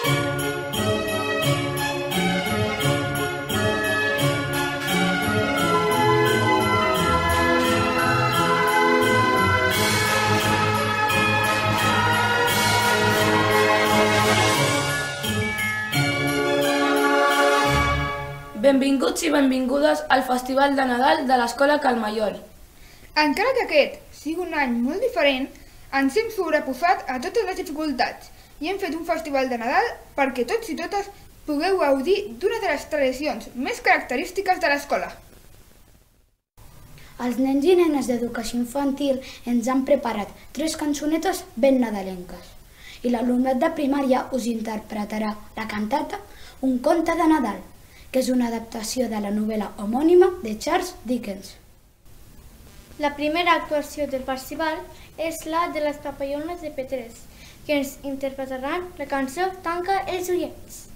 Benvinguts i benvingudes al Festival de Nadal de l'Escola Calmaiol. Encara que aquest sigui un any molt diferent, ens hem sobreposat a totes les dificultats i hem fet un festival de Nadal perquè tots i totes pugueu gaudir d'una de les tradicions més característiques de l'escola. Els nens i nenes d'educació infantil ens han preparat tres cançonetes ben nadalenques i l'alumnat de primària us interpretarà la cantata Un conte de Nadal, que és una adaptació de la novel·la homònima de Charles Dickens. La primera actuació del festival és la de les papallones de Petrés, que ens interpretaran la cançó Tanca els ullets.